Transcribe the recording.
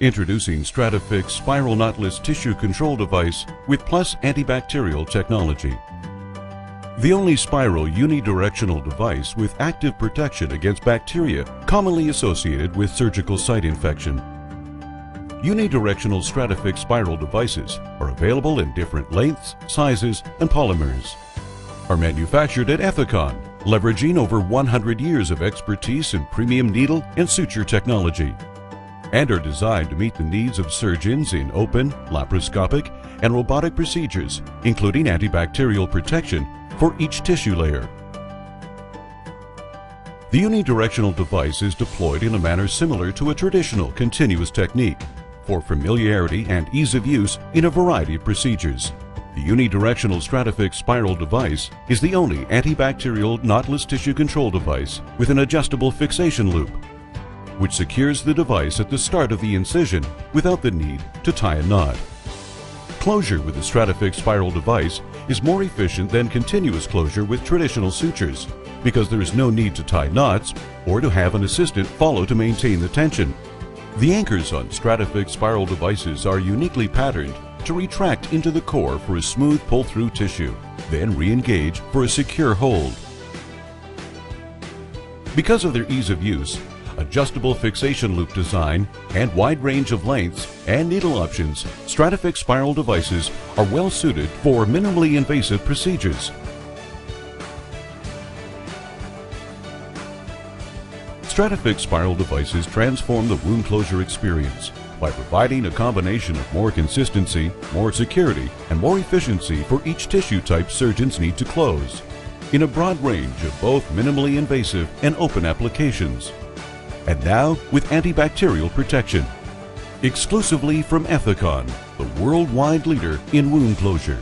Introducing Stratafix Spiral Knotless Tissue Control Device with Plus antibacterial technology. The only spiral unidirectional device with active protection against bacteria commonly associated with surgical site infection. Unidirectional Stratafix spiral devices are available in different lengths, sizes, and polymers. Are manufactured at Ethicon, leveraging over 100 years of expertise in premium needle and suture technology and are designed to meet the needs of surgeons in open, laparoscopic, and robotic procedures, including antibacterial protection for each tissue layer. The unidirectional device is deployed in a manner similar to a traditional continuous technique for familiarity and ease of use in a variety of procedures. The unidirectional Stratafix spiral device is the only antibacterial knotless tissue control device with an adjustable fixation loop which secures the device at the start of the incision without the need to tie a knot. Closure with the Stratafix spiral device is more efficient than continuous closure with traditional sutures because there is no need to tie knots or to have an assistant follow to maintain the tension. The anchors on Stratafix spiral devices are uniquely patterned to retract into the core for a smooth pull-through tissue, then re-engage for a secure hold. Because of their ease of use, adjustable fixation loop design, and wide range of lengths and needle options, Stratafix spiral devices are well suited for minimally invasive procedures. Stratafix spiral devices transform the wound closure experience by providing a combination of more consistency, more security, and more efficiency for each tissue type surgeons need to close in a broad range of both minimally invasive and open applications and now with antibacterial protection. Exclusively from Ethicon, the worldwide leader in wound closure.